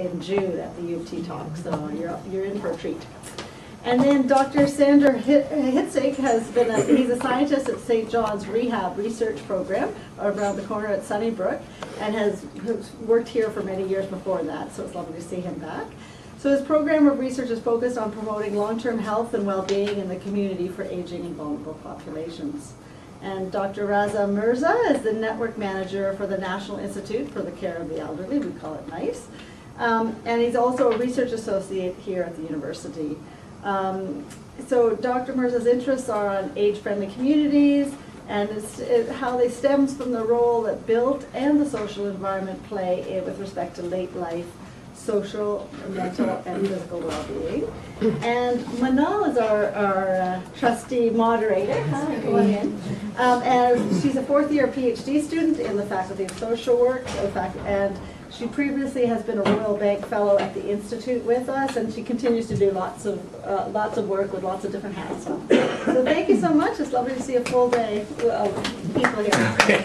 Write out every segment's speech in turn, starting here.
in June at the U of T talk, so you're, you're in for a treat. And then Dr. Sander Hit- Hitzig has been, a, he's a scientist at St. John's Rehab Research Program around the corner at Sunnybrook and has worked here for many years before that, so it's lovely to see him back. So his program of research is focused on promoting long-term health and well-being in the community for aging and vulnerable populations. And Dr. Raza Mirza is the network manager for the National Institute for the Care of the Elderly, we call it NICE. Um, and he's also a research associate here at the university. Um, so Dr. Mirza's interests are on age-friendly communities and it's, it, how they stems from the role that built and the social environment play in, with respect to late life social, mental, and physical well-being. And Manal is our, our uh, trustee moderator. Hi, go ahead. Um, and she's a fourth-year PhD student in the Faculty of Social Work, in fact, and she previously has been a Royal Bank Fellow at the Institute with us, and she continues to do lots of, uh, lots of work with lots of different hats. So thank you so much. It's lovely to see a full day of people here.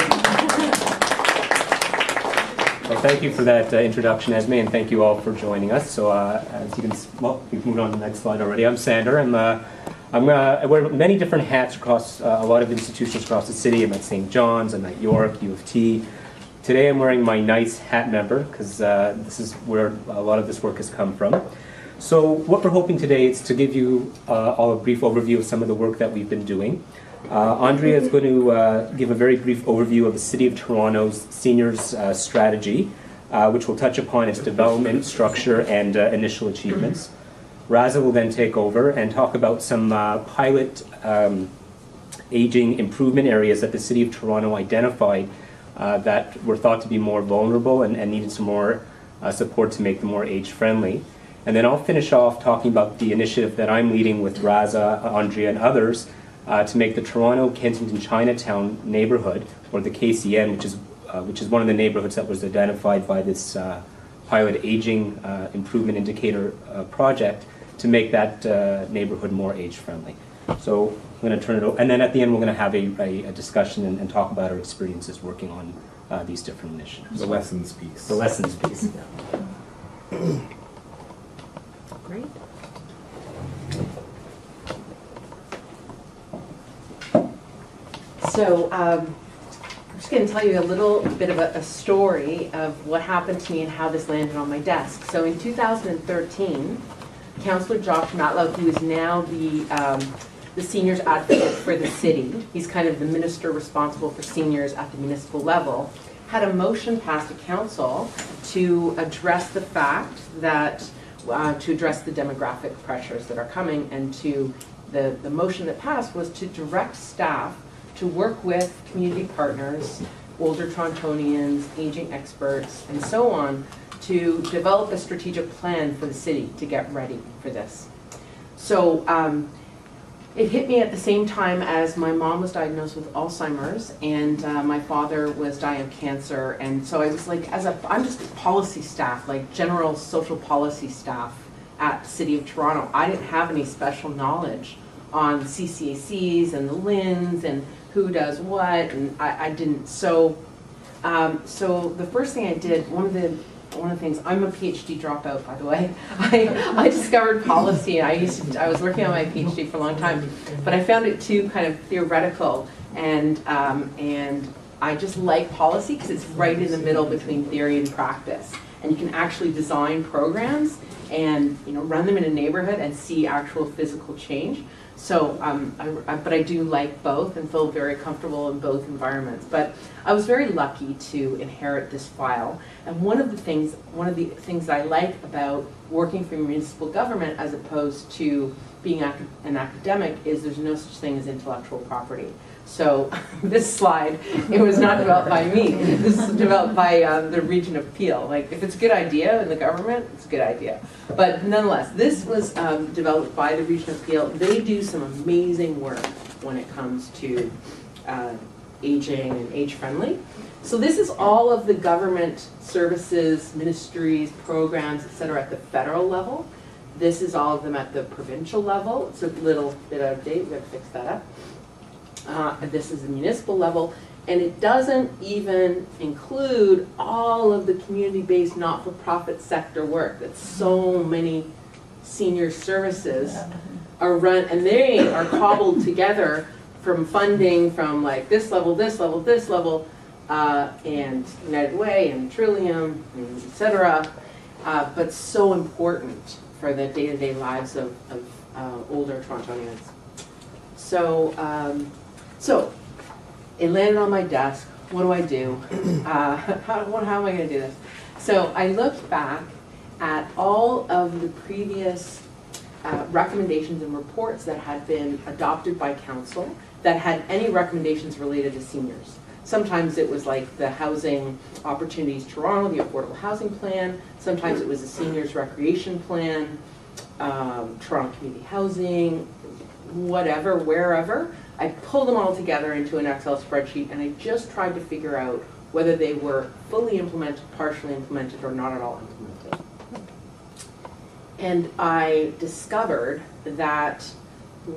Well, thank you for that uh, introduction, Esme, and thank you all for joining us. So, uh, as you can, well, we've moved on to the next slide already. I'm Sander. I'm, uh, I'm, uh, I wear many different hats across uh, a lot of institutions across the city. I'm at St. John's, I'm at York, U of T. Today, I'm wearing my nice hat member because uh, this is where a lot of this work has come from. So, what we're hoping today is to give you uh, all a brief overview of some of the work that we've been doing. Uh, Andrea is going to uh, give a very brief overview of the City of Toronto's seniors uh, strategy, uh, which will touch upon its development, structure, and initial achievements. Raza will then take over and talk about some pilot um, aging improvement areas that the City of Toronto identified uh, that were thought to be more vulnerable and, and needed some more uh, support to make them more age friendly. And then I'll finish off talking about the initiative that I'm leading with Raza, Andrea, and others uh, to make the Toronto Kensington Chinatown neighborhood, or the KCN, which is uh, which is one of the neighborhoods that was identified by this uh, pilot aging uh, improvement indicator project, to make that neighborhood more age friendly. So I'm going to turn it over, and then at the end we're going to have a, a, a discussion and, and talk about our experiences working on uh, these different initiatives. The lessons piece. The lessons piece. Great. So, um, I'm just going to tell you a little bit of a, a story of what happened to me and how this landed on my desk. So in 2013, Councillor Josh Matlow, who is now the, um, the seniors advocate for the city, he's kind of the minister responsible for seniors at the municipal level, had a motion passed at council to address the fact that, uh, to address the demographic pressures that are coming and to, the, the motion that passed was to direct staff to work with community partners, older Torontonians, aging experts, and so on, to develop a strategic plan for the city to get ready for this. So um, it hit me at the same time as my mom was diagnosed with Alzheimer's and uh, my father was dying of cancer. And so I was like, as a, I'm just policy staff, like general social policy staff at City of Toronto. I didn't have any special knowledge on CCACs and the LHINs and who does what, and I, I didn't. So, um, so the first thing I did, one of the one of the things, I'm a PhD dropout, by the way. I, I discovered policy. I used to, I was working on my PhD for a long time, but I found it too kind of theoretical, and um, and I just like policy because it's right in the middle between theory and practice, and you can actually design programs and you know run them in a neighborhood and see actual physical change. So, um, I, I, but I do like both and feel very comfortable in both environments. But I was very lucky to inherit this file. And one of the things, one of the things I like about working for municipal government as opposed to being an academic is there's no such thing as intellectual property. So this slide, it was not developed by me. This is developed by um, the region of Peel. Like if it's a good idea in the government, it's a good idea. But nonetheless, this was um, developed by the region of Peel. They do some amazing work when it comes to uh, aging and age friendly. So this is all of the government services, ministries, programs, et cetera, at the federal level. This is all of them at the provincial level. It's a little bit out of date, we have to fix that up. Uh, this is the municipal level, And it doesn't even include all of the community-based, not-for-profit sector work that so many senior services are run, and they are cobbled together from funding from like this level, this level, this level, uh, and United Way and Trillium, and et cetera, uh, but so important for the day-to-day lives of, of uh, older Torontonians. So, um, so it landed on my desk. What do I do? Uh, how, what, how am I going to do this? So I looked back at all of the previous uh, recommendations and reports that had been adopted by council that had any recommendations related to seniors. Sometimes it was like the Housing Opportunities Toronto, the Affordable Housing Plan. Sometimes it was the Seniors Recreation Plan, um, Toronto Community Housing, whatever, wherever. I pulled them all together into an Excel spreadsheet and I just tried to figure out whether they were fully implemented, partially implemented, or not at all implemented. And I discovered that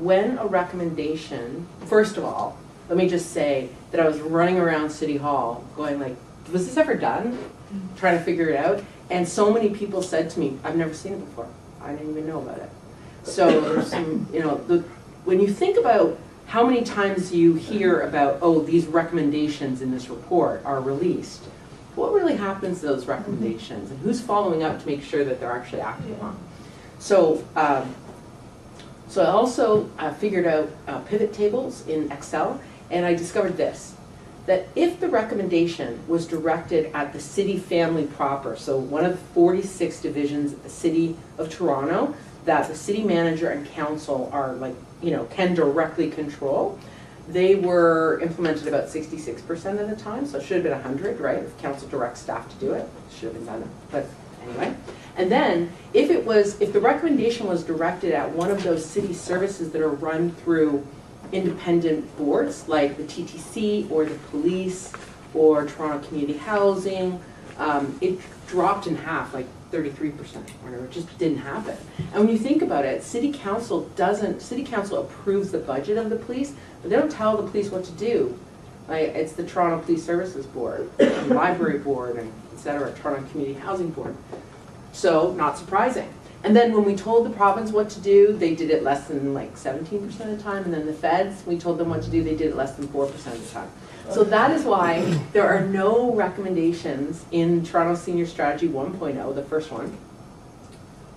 when a recommendation, first of all, let me just say that I was running around City Hall going like, was this ever done? Mm-hmm. Trying to figure it out. And so many people said to me, I've never seen it before. I didn't even know about it. So there's some, you know, the, when you think about how many times do you hear about, oh, these recommendations in this report are released, what really happens to those recommendations and who's following up to make sure that they're actually acted upon? So, um, so I also uh, figured out uh, pivot tables in Excel, and I discovered this, that if the recommendation was directed at the city family proper, so one of 46 divisions of the city of Toronto, that the city manager and council are like, you know, can directly control, they were implemented about 66% of the time, so it should have been 100, right? If council directs staff to do it, it should have been done, but anyway. And then, if it was, if the recommendation was directed at one of those city services that are run through independent boards, like the TTC or the police or Toronto Community Housing, um, it dropped in half, like 33% or it just didn't happen. And when you think about it, city council doesn't, city council approves the budget of the police, but they don't tell the police what to do. Like, it's the Toronto Police Services Board, Library Board, and et cetera, Toronto Community Housing Board. So, not surprising. And then when we told the province what to do, they did it less than like seventeen percent of the time, and then the feds, we told them what to do, they did it less than four percent of the time. So that is why there are no recommendations in Toronto Senior Strategy 1.0, the first one,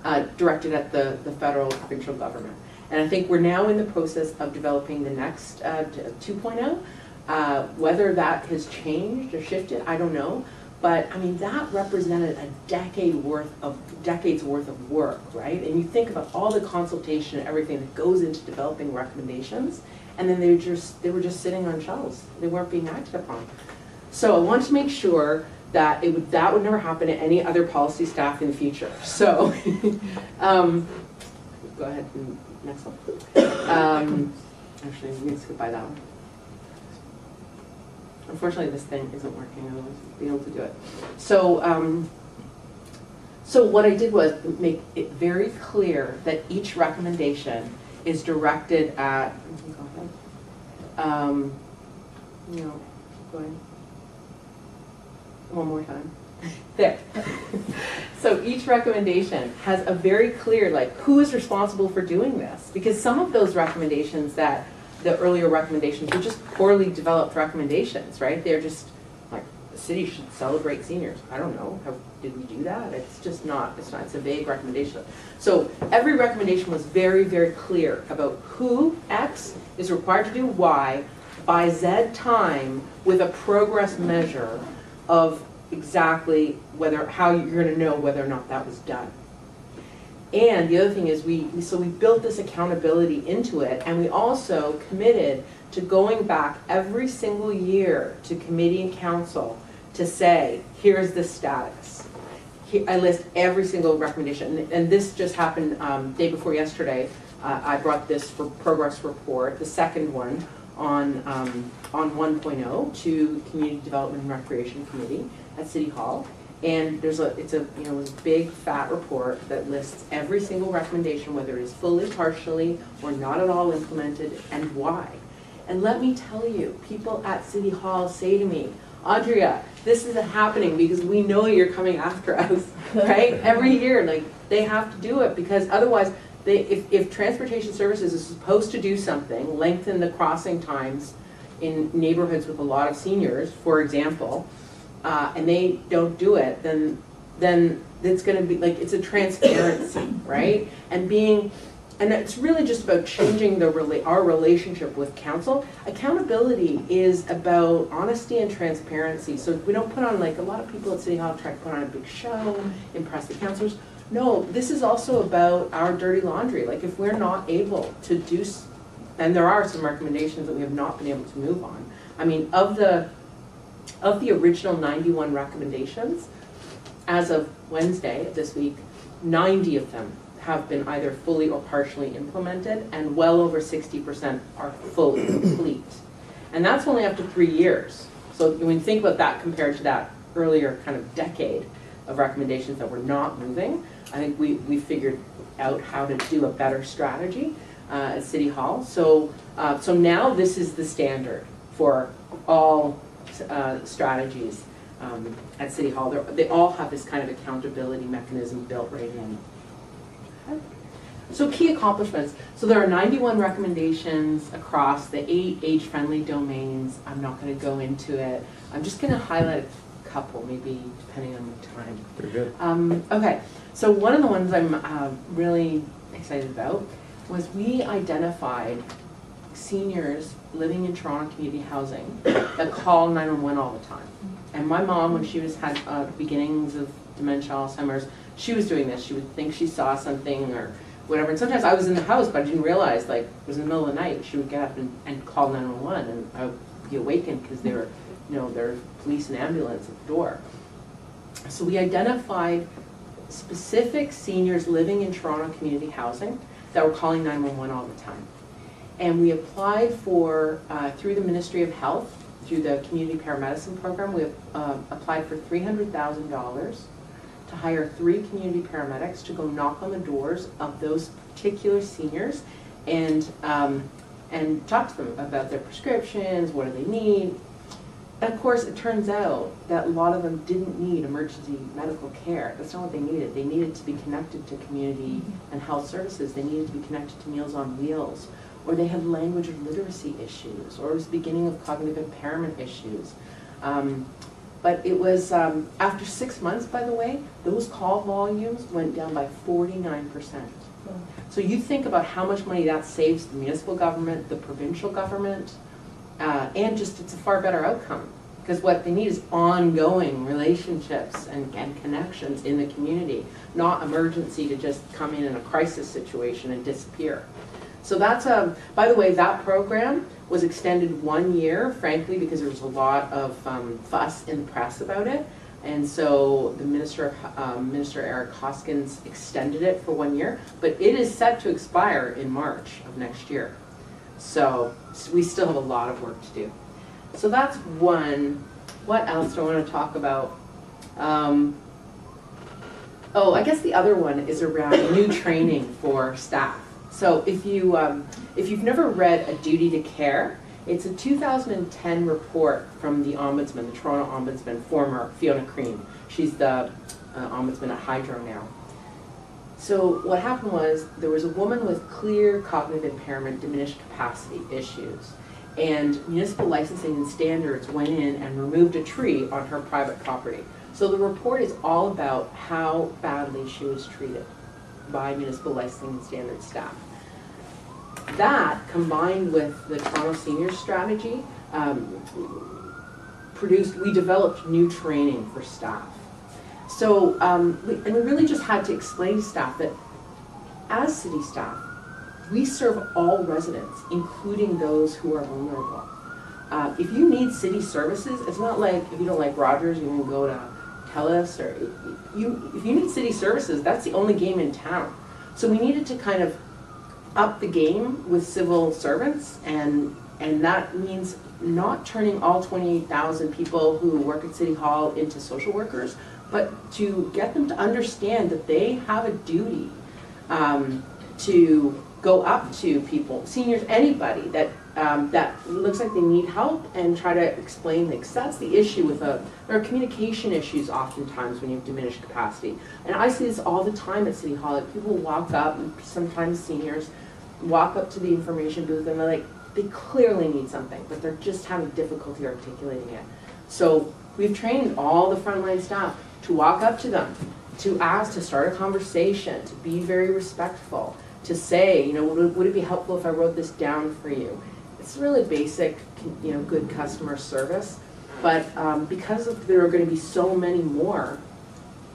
uh, directed at the, the federal provincial government. And I think we're now in the process of developing the next uh, 2.0. Uh, Whether that has changed or shifted, I don't know. But, I mean, that represented a decade worth of, decades worth of work, right? And you think about all the consultation and everything that goes into developing recommendations, and then they were just, they were just sitting on shelves. They weren't being acted upon. So I want to make sure that it would, that would never happen to any other policy staff in the future. So, um, go ahead and next one. Um, actually, we can skip by that one. Unfortunately, this thing isn't working. I was be able to do it. So, um, so what I did was make it very clear that each recommendation is directed at. Um, you know, go ahead. One more time. There. So each recommendation has a very clear, like, who is responsible for doing this? Because some of those recommendations that, the earlier recommendations were just poorly developed recommendations, right? They're just, the city should celebrate seniors. I don't know, how, did we do that? It's just not, it's not, it's a vague recommendation. So every recommendation was very, very clear about who, X, is required to do Y by Z time with a progress measure of exactly whether, how you're gonna know whether or not that was done. And the other thing is we- so we built this accountability into it and we also committed to going back every single year to committee and council to say, here's the status. I list every single recommendation, and- and this just happened um, day before yesterday. Uh, I brought this for progress report, the second one on, um, on 1.0 to Community Development and Recreation Committee at City Hall. And there's a, it's a, you know, a big fat report that lists every single recommendation, whether it is fully, partially, or not at all implemented, and why. And let me tell you, people at City Hall say to me, Andrea, this isn't happening because we know you're coming after us, right? Every year, like, they have to do it because otherwise, they, if, if transportation services is supposed to do something, lengthen the crossing times in neighborhoods with a lot of seniors, for example, uh, and they don't do it, then, then it's gonna be, like, it's a transparency, right? And being, and it's really just about changing the rela, our relationship with council. Accountability is about honesty and transparency, so we don't put on, like, a lot of people at City Hall try to put on a big show, impress the councilors. No, this is also about our dirty laundry, like, if we're not able to do, and there are some recommendations that we have not been able to move on. I mean, of the, of the original ninety-one recommendations, as of Wednesday this week, ninety of them have been either fully or partially implemented, and well over sixty percent are fully complete. And that's only up to three years. So when you think about that compared to that earlier kind of decade of recommendations that were not moving, I think we, we figured out how to do a better strategy uh, at City Hall. So, uh, so now this is the standard for all uh, strategies um, at City Hall. They're- They all have this kind of accountability mechanism built right in. So key accomplishments. So there are 91 recommendations across the eight age-friendly domains. I'm not going to go into it. I'm just going to highlight a couple, maybe depending on the time. Very good. Um, okay, so one of the ones I'm uh, really excited about was we identified seniors living in Toronto community housing that call 911 all the time. And my mom, when she was had uh, beginnings of dementia, Alzheimer's, she was doing this. She would think she saw something or whatever. And sometimes I was in the house, but I didn't realize, like, it was in the middle of the night. She would get up and, and call 911, and I would be awakened because there were, you know, there were police and ambulance at the door. So we identified specific seniors living in Toronto community housing that were calling 911 all the time. And we applied for, uh, through the Ministry of Health, through the Community Paramedicine Program, we uh, applied for $300,000 to hire three community paramedics to go knock on the doors of those particular seniors and, um, and talk to them about their prescriptions, what do they need, of course, it turns out that a lot of them didn't need emergency medical care. That's not what they needed. They needed to be connected to community and health services. They needed to be connected to Meals on Wheels. Or they had language or literacy issues, or it was the beginning of cognitive impairment issues. Um, but it was, um, after six months, by the way, those call volumes went down by 49%. So you think about how much money that saves the municipal government, the provincial government, uh, and just it's a far better outcome. Because what they need is ongoing relationships and, and connections in the community, not emergency to just come in in a crisis situation and disappear. So that's a, by the way, that program was extended one year, frankly, because there was a lot of um, fuss in the press about it. And so the minister, um, Minister Eric Hoskins extended it for one year, but it is set to expire in March of next year. So s- we still have a lot of work to do. So that's one. What else do I want to talk about? Um, oh, I guess the other one is around new training for staff. So if you um, if you've never read A Duty to Care, it's a 2010 report from the ombudsman, the Toronto ombudsman, former Fiona Crean. She's the uh, ombudsman at Hydro now. So what happened was there was a woman with clear cognitive impairment, diminished capacity issues. And municipal licensing and standards went in and removed a tree on her private property. So the report is all about how badly she was treated by municipal licensing and standards staff. That, combined with the Toronto Seniors Strategy, um, produced, we developed new training for staff. So, um, we, and we really just had to explain to staff that as city staff, we serve all residents, including those who are vulnerable. Uh, if you need city services, it's not like if you don't like Rogers, you can go to Telus or you. If you need city services, that's the only game in town. So we needed to kind of up the game with civil servants, and and that means not turning all 28,000 people who work at City Hall into social workers, but to get them to understand that they have a duty um, to go up to people, seniors, anybody that, um, that looks like they need help and try to explain things. That's the issue with a, there are communication issues oftentimes when you have diminished capacity. And I see this all the time at City Hall, like people walk up, sometimes seniors, walk up to the information booth and they're like, they clearly need something, but they're just having difficulty articulating it. So we've trained all the frontline staff to walk up to them, to ask, to start a conversation, to be very respectful, to say, you know, would it be helpful if I wrote this down for you? It's really basic, you know, good customer service. But um, because of, there are going to be so many more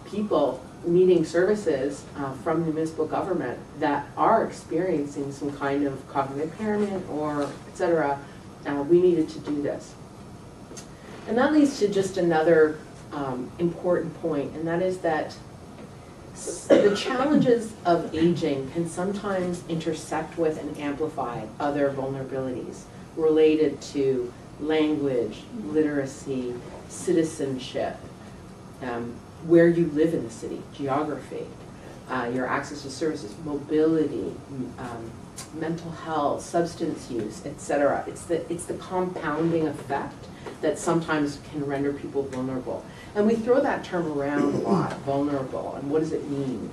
people needing services uh, from the municipal government that are experiencing some kind of cognitive impairment or et cetera, uh, we needed to do this. And that leads to just another um, important point, and that is that the challenges of aging can sometimes intersect with and amplify other vulnerabilities related to language, literacy, citizenship, um, where you live in the city, geography, uh, your access to services, mobility, um, mental health, substance use, et cetera. It's the, it's the compounding effect that sometimes can render people vulnerable. And we throw that term around a lot, vulnerable, and what does it mean?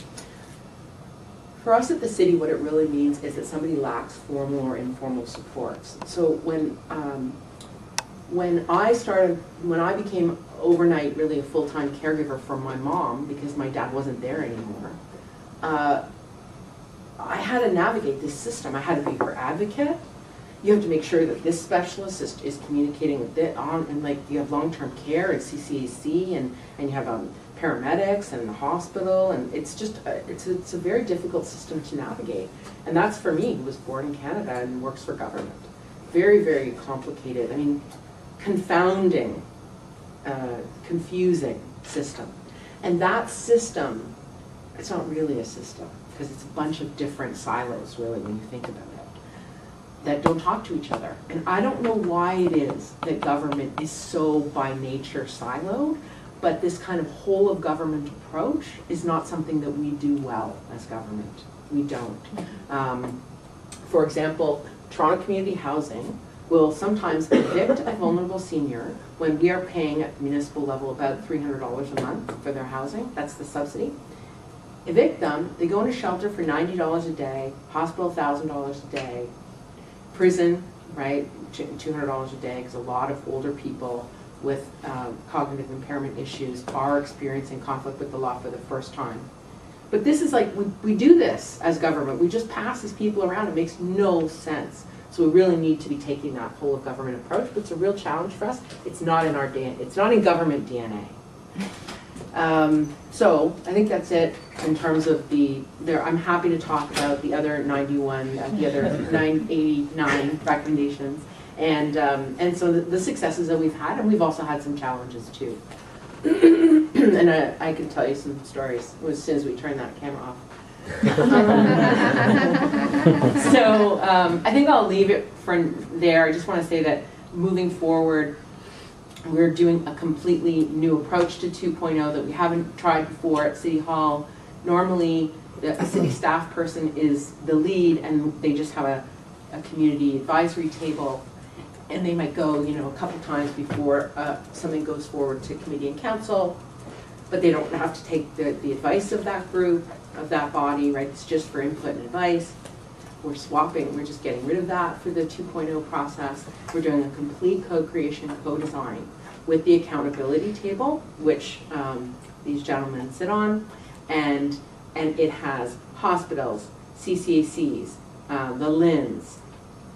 For us at the city, what it really means is that somebody lacks formal or informal supports. So when, um, when I started, when I became overnight really a full-time caregiver for my mom, because my dad wasn't there anymore, uh, I had to navigate this system. I had to be her advocate. You have to make sure that this specialist is, is communicating with it on, and like you have long-term care and CCAC, and, and you have um, paramedics and the hospital, and it's just, a, it's, a, it's a very difficult system to navigate. And that's for me, who was born in Canada and works for government. Very, very complicated. I mean, confounding, uh, confusing system. And that system, it's not really a system, because it's a bunch of different silos, really, when you think about it, that don't talk to each other. And I don't know why it is that government is so by nature siloed, but this kind of whole of government approach is not something that we do well as government. We don't. Um, for example, Toronto Community Housing will sometimes evict a vulnerable senior when we are paying at the municipal level about $300 a month for their housing. That's the subsidy. Evict them, they go into shelter for $90 a day, hospital $1,000 a day, prison, right, $200 a day, because a lot of older people with um, cognitive impairment issues are experiencing conflict with the law for the first time. But this is like, we, we do this as government, we just pass these people around, it makes no sense. So we really need to be taking that whole of government approach, but it's a real challenge for us. It's not in our DNA, it's not in government DNA. Um, so I think that's it in terms of the, there, I'm happy to talk about the other 91, uh, the other 989 recommendations. And, um, and so the, the successes that we've had, and we've also had some challenges too. and I, I can tell you some stories as soon as we turn that camera off. so um, I think I'll leave it for there. I just want to say that moving forward, we're doing a completely new approach to 2.0 that we haven't tried before at City Hall. Normally, the, city staff person is the lead, and they just have a, a community advisory table and they might go, you know, a couple times before uh, something goes forward to committee and council, but they don't have to take the, the advice of that group, of that body, right? It's just for input and advice. We're swapping, we're just getting rid of that for the 2.0 process. We're doing a complete co-creation, co-design with the accountability table, which um, these gentlemen sit on, and, and it has hospitals, CCACs, uh, the LHINs,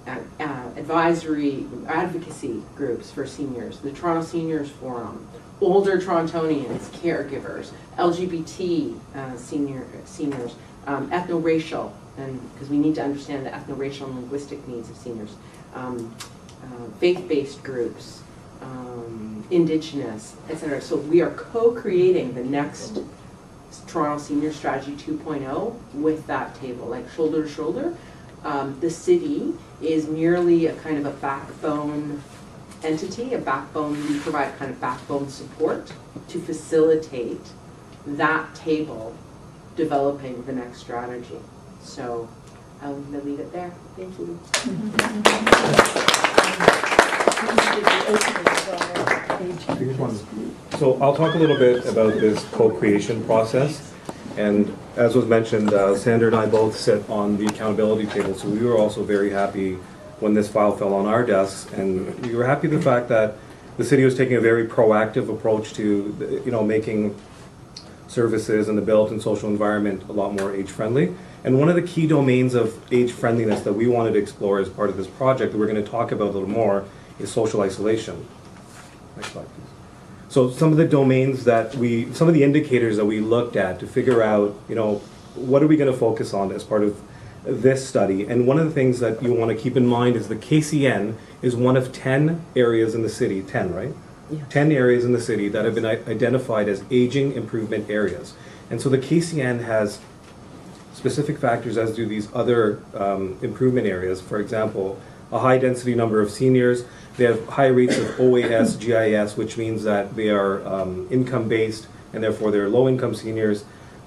uh, uh, advisory advocacy groups for seniors, the Toronto Seniors Forum, older Torontonians, caregivers, LGBT uh, senior seniors, um, ethno-racial, because we need to understand the ethno-racial and linguistic needs of seniors, um, uh, faith-based groups, um, indigenous, etc. So we are co-creating the next Toronto Senior Strategy 2.0 with that table, like shoulder to shoulder. Um, the city is merely a kind of a backbone entity, a backbone, we provide kind of backbone support to facilitate that table developing the next strategy. So to leave it there. Thank you. So I'll talk a little bit about this co-creation process. And as was mentioned, uh, Sander and I both sit on the accountability table, so we were also very happy when this file fell on our desks. And we were happy the fact that the city was taking a very proactive approach to, you know, making services and the built and social environment a lot more age-friendly. And one of the key domains of age-friendliness that we wanted to explore as part of this project, that we're going to talk about a little more, is social isolation. Next slide, please. So some of the domains that we, some of the indicators that we looked at to figure out, you know, what are we going to focus on as part of this study? And one of the things that you want to keep in mind is the KCN is one of 10 areas in the city, 10, right? Yeah. 10 areas in the city that have been identified as aging improvement areas. And so the KCN has specific factors as do these other um, improvement areas. For example, a high density number of seniors. They have high rates of OAS, GIS, which means that they are um, income based and therefore they're low income seniors.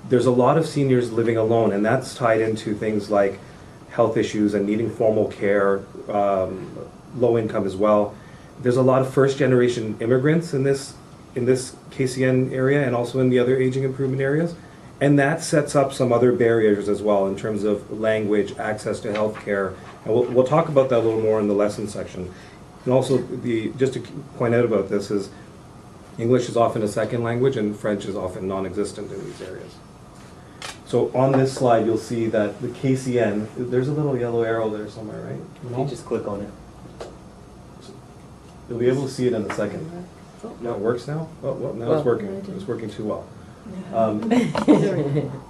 There's a lot of seniors living alone, and that's tied into things like health issues and needing formal care, um, low income as well. There's a lot of first generation immigrants in this in this KCN area and also in the other aging improvement areas. And that sets up some other barriers as well in terms of language, access to health care. And we'll, we'll talk about that a little more in the lesson section. And also, the, just to point out about this is English is often a second language and French is often non-existent in these areas. So on this slide, you'll see that the KCN, there's a little yellow arrow there somewhere, right? If you just click on it. You'll be able to see it in a second. No, it works now? Oh, well, now it's working. It's working too well. Um,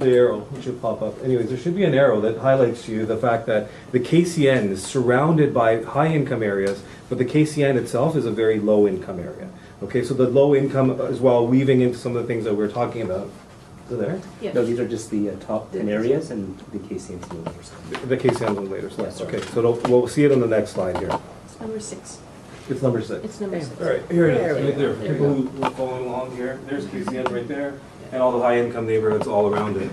The arrow should pop up. Anyways, there should be an arrow that highlights to you the fact that the KCN is surrounded by high-income areas, but the KCN itself is a very low-income area. Okay, so the low income as well, weaving into some of the things that we're talking about. Is it there? No, these are just the uh, top 10 areas and the KCN's the others. The KCN's on later slides. Yes. Okay, so we'll see it on the next slide here. It's number six. It's number six. It's number six. All right, here it There is, we right there. go. People who are following along here, there's mm-hmm. KCN right there, and all the high-income neighborhoods all around it.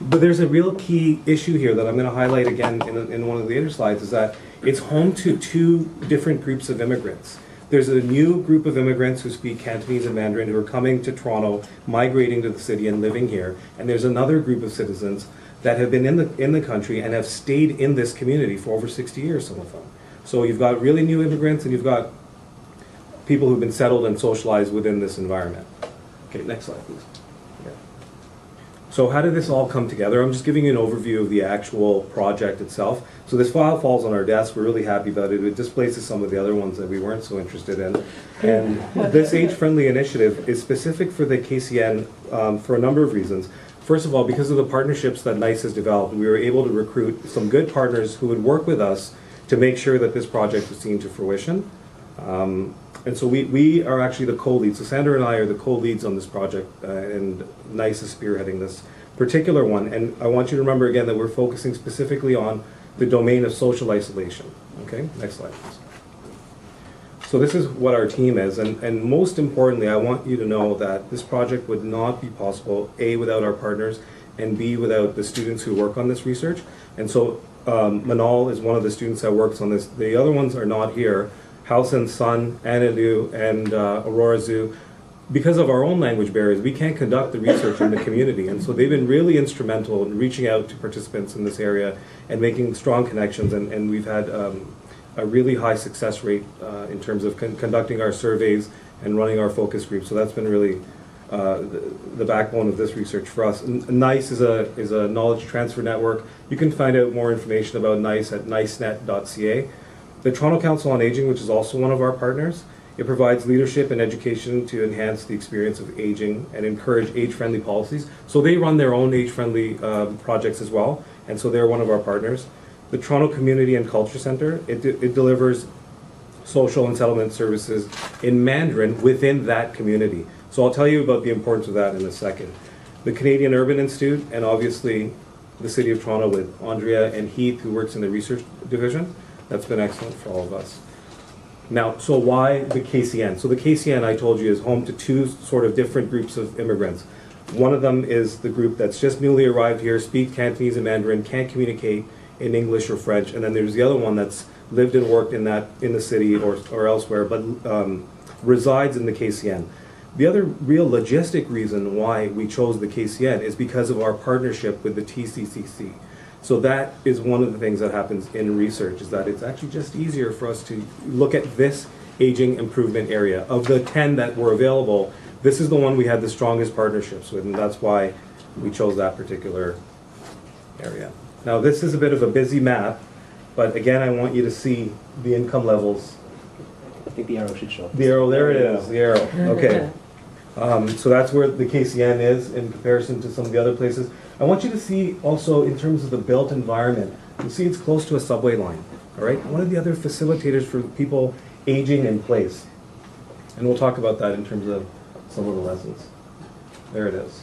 But there's a real key issue here that I'm gonna highlight again in, in one of the other slides, is that it's home to two different groups of immigrants. There's a new group of immigrants who speak Cantonese and Mandarin who are coming to Toronto, migrating to the city and living here. And there's another group of citizens that have been in the, in the country and have stayed in this community for over 60 years, some of them. So you've got really new immigrants and you've got people who've been settled and socialized within this environment. Okay, next slide, please. Yeah. So how did this all come together? I'm just giving you an overview of the actual project itself. So this file falls on our desk. We're really happy about it. It displaces some of the other ones that we weren't so interested in. And this age-friendly initiative is specific for the KCN um, for a number of reasons. First of all, because of the partnerships that NICE has developed, we were able to recruit some good partners who would work with us to make sure that this project was seen to fruition. Um, and so we, we are actually the co-leads. So Sander and I are the co-leads on this project, uh, and NICE is spearheading this particular one. And I want you to remember again that we're focusing specifically on the domain of social isolation. Okay, next slide, please. So this is what our team is, and, and most importantly, I want you to know that this project would not be possible, A, without our partners, and B, without the students who work on this research. And so um, Manal is one of the students that works on this. The other ones are not here. House and Sun, Anadu, and uh, Aurora Zoo. Because of our own language barriers, we can't conduct the research in the community. And so they've been really instrumental in reaching out to participants in this area and making strong connections. And, and we've had um, a really high success rate uh, in terms of con- conducting our surveys and running our focus groups. So that's been really the, backbone of this research for us. NICE is a, is a knowledge transfer network. You can find out more information about NICE at nicenet.ca. The Toronto Council on Aging, which is also one of our partners, it provides leadership and education to enhance the experience of aging and encourage age-friendly policies. So they run their own age-friendly um, projects as well, and so they're one of our partners. The Toronto Community and Culture Center, it, de- it delivers social and settlement services in Mandarin within that community. So I'll tell you about the importance of that in a second. The Canadian Urban Institute, and obviously the City of Toronto with Andrea and Heath, who works in the research division, that's been excellent for all of us. Now, so why the KCN? So the KCN, I told you, is home to two sort of different groups of immigrants. One of them is the group that's just newly arrived here, speak Cantonese and Mandarin, can't communicate in English or French. And then there's the other one that's lived and worked in that, in the city or, or elsewhere, but um, resides in the KCN. The other real logistic reason why we chose the KCN is because of our partnership with the TCCC. So that is one of the things that happens in research, is that it's actually just easier for us to look at this aging improvement area. Of the 10 that were available, this is the one we had the strongest partnerships with, and that's why we chose that particular area. Now, this is a bit of a busy map, but again, I want you to see the income levels. I think the arrow should show. up. The arrow, there it is, the arrow, okay. Um, so that's where the KCN is in comparison to some of the other places. I want you to see also in terms of the built environment, you see it's close to a subway line, all right? One of the other facilitators for people aging in place. And we'll talk about that in terms of some of the lessons. There it is.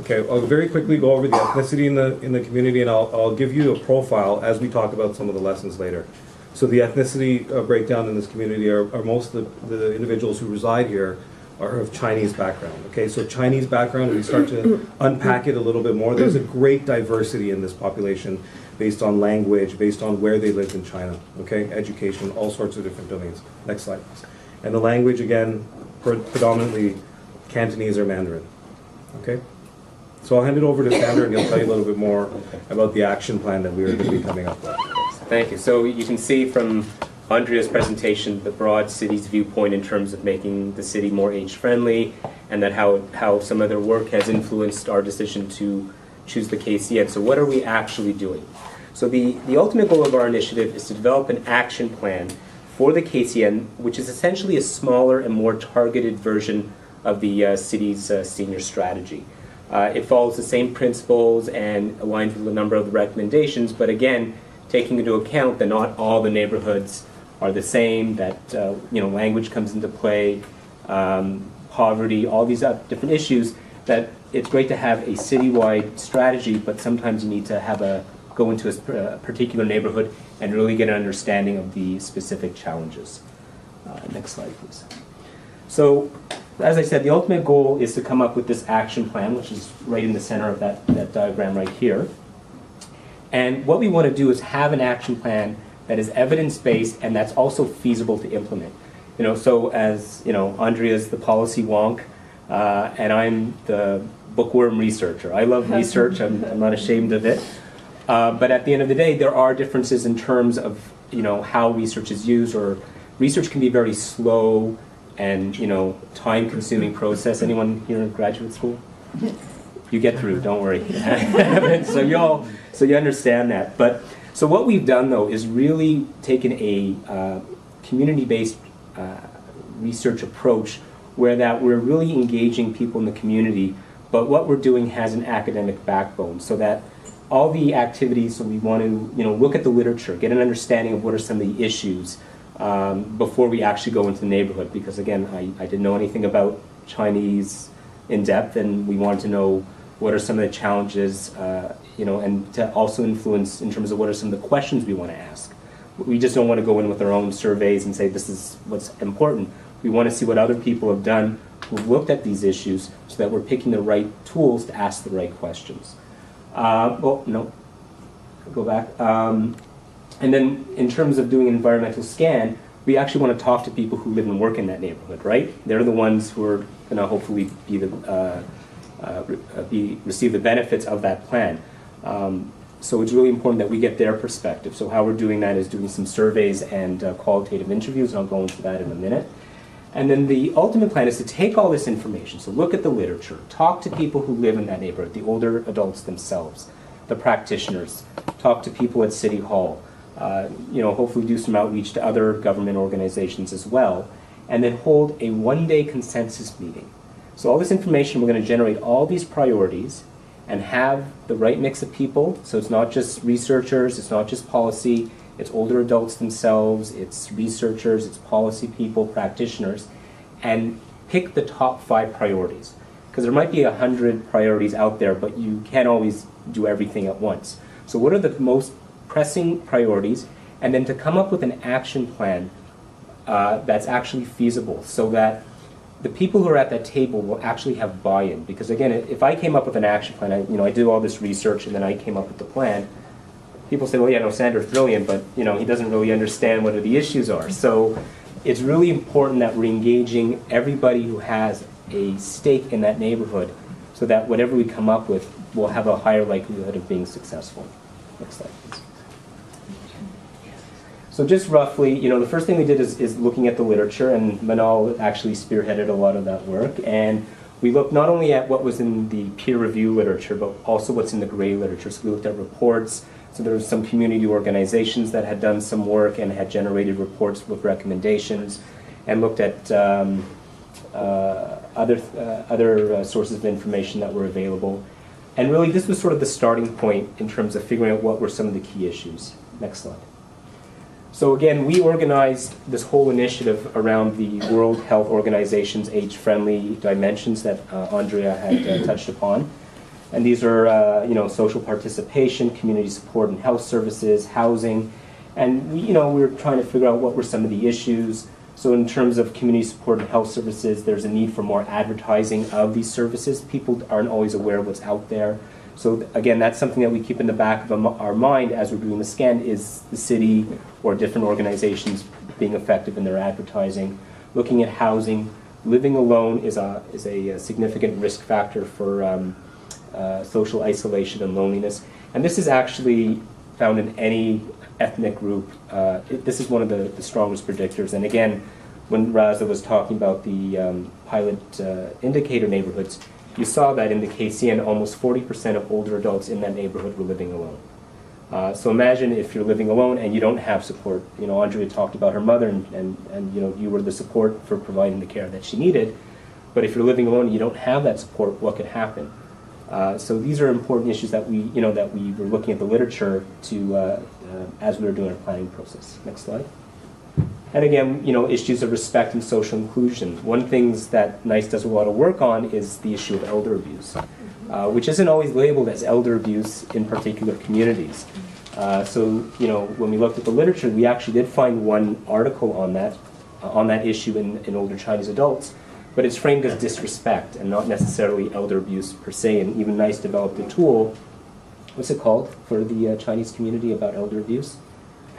Okay, I'll very quickly go over the ethnicity in the, in the community, and I'll, I'll give you a profile as we talk about some of the lessons later. So the ethnicity uh, breakdown in this community are, are most of the, the individuals who reside here are of Chinese background. Okay, so Chinese background, we start to unpack it a little bit more. There's a great diversity in this population based on language, based on where they lived in China. Okay, education, all sorts of different domains. Next slide, please. And the language, again, pre- predominantly Cantonese or Mandarin. Okay? So I'll hand it over to Sander and he'll tell you a little bit more about the action plan that we are going to be coming up with. Thank you. So you can see from Andrea's presentation the broad city's viewpoint in terms of making the city more age-friendly and that how, how some of their work has influenced our decision to choose the KCN. So what are we actually doing? So the, the ultimate goal of our initiative is to develop an action plan for the KCN, which is essentially a smaller and more targeted version of the uh, city's uh, senior strategy. Uh, it follows the same principles and aligns with a number of the recommendations, but again, taking into account that not all the neighborhoods are the same, that uh, you know language comes into play, um, poverty, all these different issues. That it's great to have a citywide strategy, but sometimes you need to have a go into a, a particular neighborhood and really get an understanding of the specific challenges. Uh, next slide, please. So, as I said, the ultimate goal is to come up with this action plan, which is right in the center of that, that diagram right here. And what we want to do is have an action plan that is evidence-based and that's also feasible to implement. You know, so as, you know, Andrea's the policy wonk, uh, and I'm the bookworm researcher. I love research, I'm, I'm not ashamed of it. Uh, but at the end of the day, there are differences in terms of, you know, how research is used, or research can be a very slow and, you know, time-consuming process. Anyone here in graduate school? You get through, don't worry. so you all, so you understand that. But so what we've done though is really taken a uh, community-based uh, research approach, where that we're really engaging people in the community. But what we're doing has an academic backbone, so that all the activities. So we want to, you know, look at the literature, get an understanding of what are some of the issues um, before we actually go into the neighborhood. Because again, I, I didn't know anything about Chinese in depth, and we wanted to know what are some of the challenges, uh, you know, and to also influence in terms of what are some of the questions we want to ask. We just don't want to go in with our own surveys and say this is what's important. We want to see what other people have done who've looked at these issues so that we're picking the right tools to ask the right questions. Uh, well, no, go back. Um, and then in terms of doing an environmental scan, we actually want to talk to people who live and work in that neighborhood, right? They're the ones who are going to hopefully be the, uh, be, receive the benefits of that plan. Um, so it's really important that we get their perspective. So how we're doing that is doing some surveys and uh, qualitative interviews, and I'll go into that in a minute. And then the ultimate plan is to take all this information, so look at the literature, talk to people who live in that neighborhood, the older adults themselves, the practitioners, talk to people at City Hall, uh, you know, hopefully do some outreach to other government organizations as well, and then hold a one-day consensus meeting. So all this information, we're going to generate all these priorities and have the right mix of people. So it's not just researchers, it's not just policy, it's older adults themselves, it's researchers, it's policy people, practitioners, and pick the top five priorities. Because there might be a hundred priorities out there, but you can't always do everything at once. So what are the most pressing priorities? And then to come up with an action plan uh, that's actually feasible so that the people who are at that table will actually have buy-in. Because again, if I came up with an action plan, I, you know, I do all this research and then I came up with the plan, people say, well, yeah, no, Sander's brilliant, but, you know, he doesn't really understand what the issues are. So it's really important that we're engaging everybody who has a stake in that neighborhood so that whatever we come up with will have a higher likelihood of being successful. Next slide, please. So just roughly, you know, the first thing we did is, is looking at the literature, and Manal actually spearheaded a lot of that work. And we looked not only at what was in the peer review literature, but also what's in the gray literature. So we looked at reports. So there were some community organizations that had done some work and had generated reports with recommendations, and looked at um, uh, other uh, other uh, sources of information that were available. And really, this was sort of the starting point in terms of figuring out what were some of the key issues. Next slide. So again, we organized this whole initiative around the World Health Organization's age-friendly dimensions that uh, Andrea had uh, touched upon. And these are, uh, you know, social participation, community support and health services, housing. And, we, you know, we were trying to figure out what were some of the issues. So in terms of community support and health services, there's a need for more advertising of these services. People aren't always aware of what's out there. So again, that's something that we keep in the back of our mind as we're doing the scan is the city or different organizations being effective in their advertising. Looking at housing, living alone is a, is a, significant risk factor for um, uh, social isolation and loneliness. And this is actually found in any ethnic group. Uh, it, this is one of the, the strongest predictors. And again, when Raza was talking about the um, pilot uh, indicator neighborhoods, you saw that in the KCN, almost 40% of older adults in that neighborhood were living alone. Uh, so imagine if you're living alone and you don't have support. You know, Andrea talked about her mother, and, and, and you know, you were the support for providing the care that she needed. But if you're living alone and you don't have that support, what could happen? Uh, so these are important issues that we, you know, that we were looking at the literature to uh, uh as we were doing our planning process. Next slide. And again, you know, issues of respect and social inclusion. One things that NICE does a lot of work on is the issue of elder abuse, uh, which isn't always labeled as elder abuse in particular communities. Uh, so, you know, when we looked at the literature, we actually did find one article on that, uh, on that issue in, in older Chinese adults, but it's framed as disrespect and not necessarily elder abuse per se. And even NICE developed a tool, what's it called, for the uh, Chinese community about elder abuse?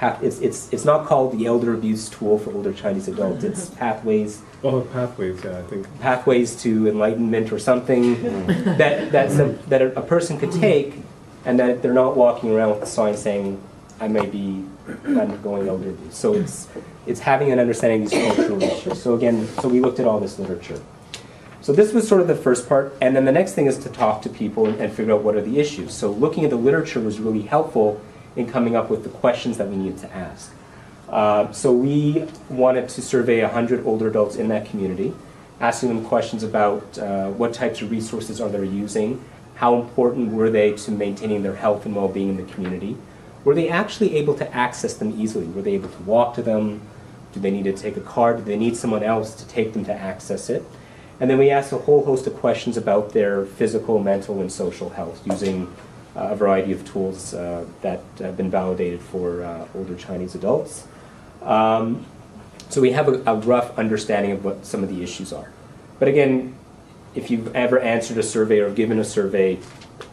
It's, it's, it's not called the elder abuse tool for older Chinese adults. It's pathways. Oh, pathways, yeah, I think. Pathways to enlightenment or something that, that's a, that a, a person could take and that they're not walking around with a sign saying, I may be undergoing elder abuse. So it's, it's having an understanding of these cultural issues. So again, so we looked at all this literature. So this was sort of the first part, and then the next thing is to talk to people and, and figure out what are the issues. So looking at the literature was really helpful in coming up with the questions that we needed to ask. Uh, so we wanted to survey 100 older adults in that community, asking them questions about uh, what types of resources are they using, how important were they to maintaining their health and well-being in the community, were they actually able to access them easily, were they able to walk to them, do they need to take a car, do they need someone else to take them to access it, and then we asked a whole host of questions about their physical, mental, and social health using a variety of tools uh, that have been validated for uh, older Chinese adults. Um, so we have a, a, rough understanding of what some of the issues are. But again, if you've ever answered a survey or given a survey,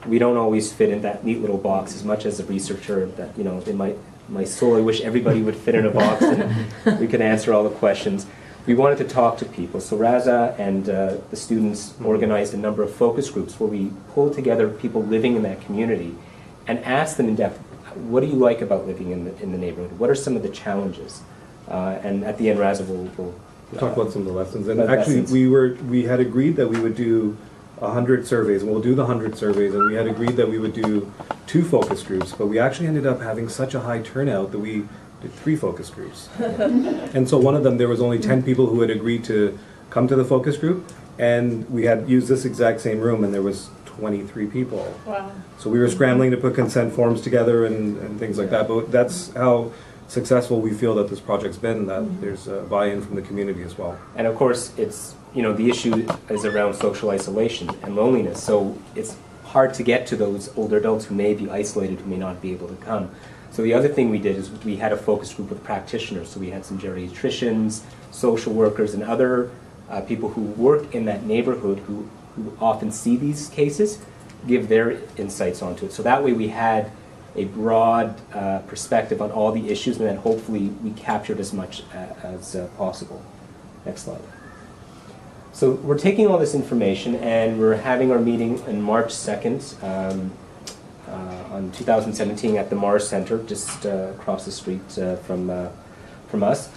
we don't always fit in that neat little box as much as a researcher that, you know, in my, my soul, I wish everybody would fit in a box and we could answer all the questions we wanted to talk to people. So Raza and uh, the students organized a number of focus groups where we pulled together people living in that community and asked them in depth, what do you like about living in the, in the neighborhood? What are some of the challenges? Uh, and at the end, Raza will, will We'll talk about some of the lessons. And actually, lessons. we were we had agreed that we would do hundred surveys, and we'll do the hundred surveys. And we had agreed that we would do two focus groups, but we actually ended up having such a high turnout that we did three focus groups. and so one of them, there was only 10 people who had agreed to come to the focus group, and we had used this exact same room, and there was 23 people. Wow. So we were scrambling to put consent forms together and, and things like that, but that's how successful we feel that this project's been, that mm-hmm. there's a buy-in from the community as well. And of course, it's, you know, the issue is around social isolation and loneliness, so it's hard to get to those older adults who may be isolated, who may not be able to come. So the other thing we did is we had a focus group with practitioners. So we had some geriatricians, social workers, and other uh, people who work in that neighborhood who, who often see these cases give their insights onto it. So that way we had a broad uh, perspective on all the issues and then hopefully we captured as much uh, as uh, possible. Next slide. So we're taking all this information and we're having our meeting on March 2nd um, on 2017 at the Mars Center, just uh, across the street uh, from, uh, from us.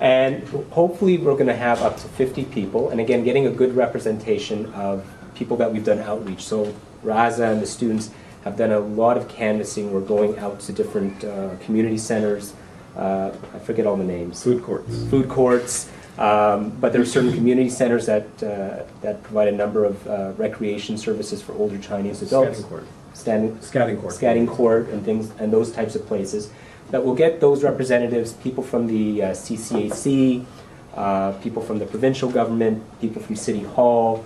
And hopefully we're going to have up to 50 people, and again, getting a good representation of people that we've done outreach. So Raza and the students have done a lot of canvassing. We're going out to different uh, community centers. Uh, I forget all the names Food courts. food courts, um, but there are certain community centers that, uh, that provide a number of uh, recreation services for older Chinese adults. Court. Standing, Scatting court. scatting court and things, and those types of places. That will get those representatives, people from the uh, CCAC, uh, people from the provincial government, people from City Hall,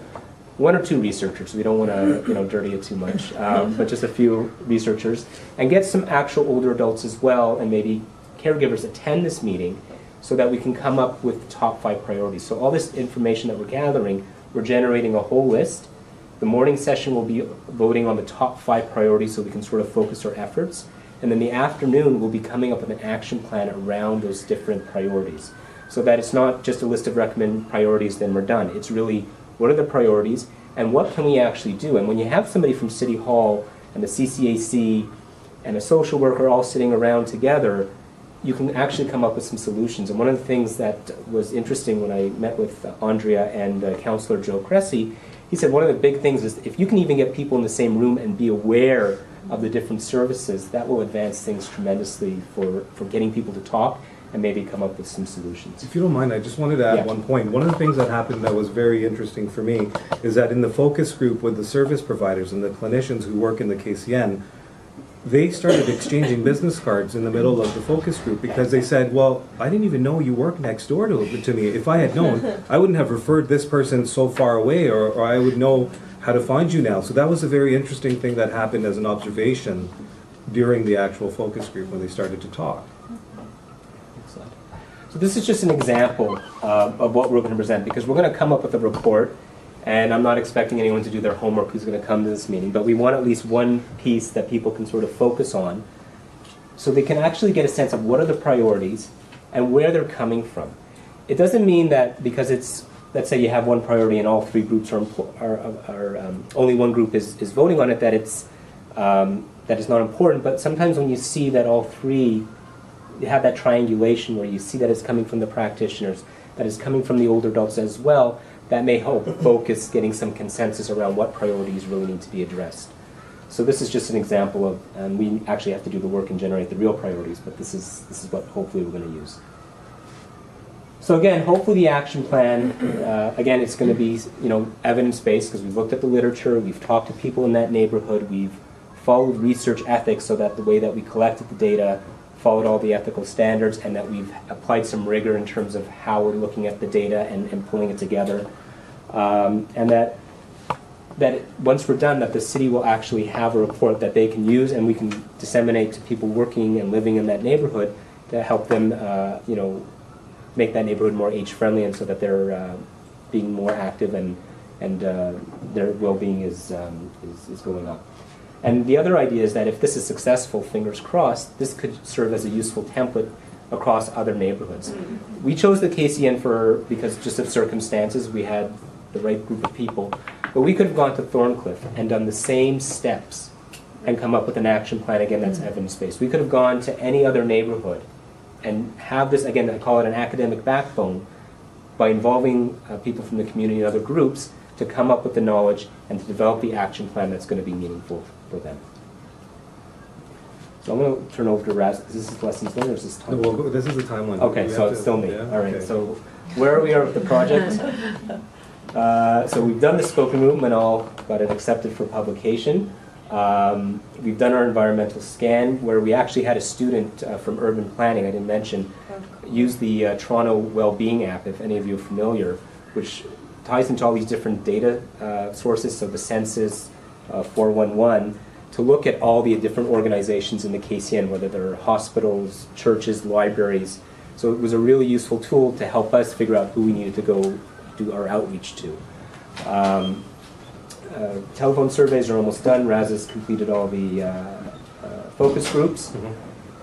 one or two researchers, we don't want to, you know, dirty it too much, um, but just a few researchers, and get some actual older adults as well, and maybe caregivers attend this meeting so that we can come up with the top five priorities. So all this information that we're gathering, we're generating a whole list. The morning session will be voting on the top five priorities so we can sort of focus our efforts. And then the afternoon, we'll be coming up with an action plan around those different priorities. So that it's not just a list of recommended priorities, then we're done. It's really, what are the priorities and what can we actually do? And when you have somebody from City Hall and the CCAC and a social worker all sitting around together, you can actually come up with some solutions. And one of the things that was interesting when I met with Andrea and uh, Councillor Joe Cressy, he said one of the big things is if you can even get people in the same room and be aware of the different services, that will advance things tremendously for, for getting people to talk and maybe come up with some solutions. If you don't mind, I just wanted to add Yeah. one point. One of the things that happened that was very interesting for me is that in the focus group with the service providers and the clinicians who work in the KCN, they started exchanging business cards in the middle of the focus group because they said, well, I didn't even know you work next door to, to me. If I had known, I wouldn't have referred this person so far away or, or I would know how to find you now. So that was a very interesting thing that happened as an observation during the actual focus group when they started to talk. So this is just an example uh, of what we're going to present because we're going to come up with a report and I'm not expecting anyone to do their homework who's going to come to this meeting, but we want at least one piece that people can sort of focus on so they can actually get a sense of what are the priorities and where they're coming from. It doesn't mean that because it's, let's say you have one priority and all three groups are, are, are um, only one group is, is voting on it, that it's, um, that it's not important, but sometimes when you see that all three you have that triangulation where you see that it's coming from the practitioners, that it's coming from the older adults as well, that may help focus getting some consensus around what priorities really need to be addressed. So this is just an example of, and we actually have to do the work and generate the real priorities, but this is, this is what hopefully we're going to use. So again, hopefully the action plan, uh, again, it's going to be, you know, evidence-based because we've looked at the literature, we've talked to people in that neighborhood, we've followed research ethics so that the way that we collected the data followed all the ethical standards and that we've applied some rigor in terms of how we're looking at the data and, and pulling it together. Um, and that that once we're done, that the city will actually have a report that they can use and we can disseminate to people working and living in that neighborhood to help them, uh, you know, make that neighborhood more age-friendly and so that they're uh, being more active and, and uh, their well-being is, um, is, is going up. And the other idea is that if this is successful, fingers crossed, this could serve as a useful template across other neighborhoods. We chose the KCN for, because just of circumstances, we had the right group of people. But we could have gone to Thorncliffe and done the same steps and come up with an action plan, again, that's evidence-based. We could have gone to any other neighborhood and have this, again, I call it an academic backbone, by involving uh, people from the community and other groups to come up with the knowledge and to develop the action plan that's going to be meaningful for them. So I'm going to turn over to Raz, is this lessons learned or is this No, time? well, go- this is the timeline. Okay, so it's to- still me. yeah, All right, okay. so where are we at with the project? Uh, So we've done the scoping movement, all, got it accepted for publication. Um, We've done our environmental scan where we actually had a student uh, from urban planning, I didn't mention, use the uh, Toronto Wellbeing app, if any of you are familiar, which ties into all these different data uh, sources, so the census, uh, 411, to look at all the different organizations in the KCN, whether they're hospitals, churches, libraries. So it was a really useful tool to help us figure out who we needed to go do our outreach to. Um, uh, Telephone surveys are almost done. Raz has completed all the uh, uh, focus groups.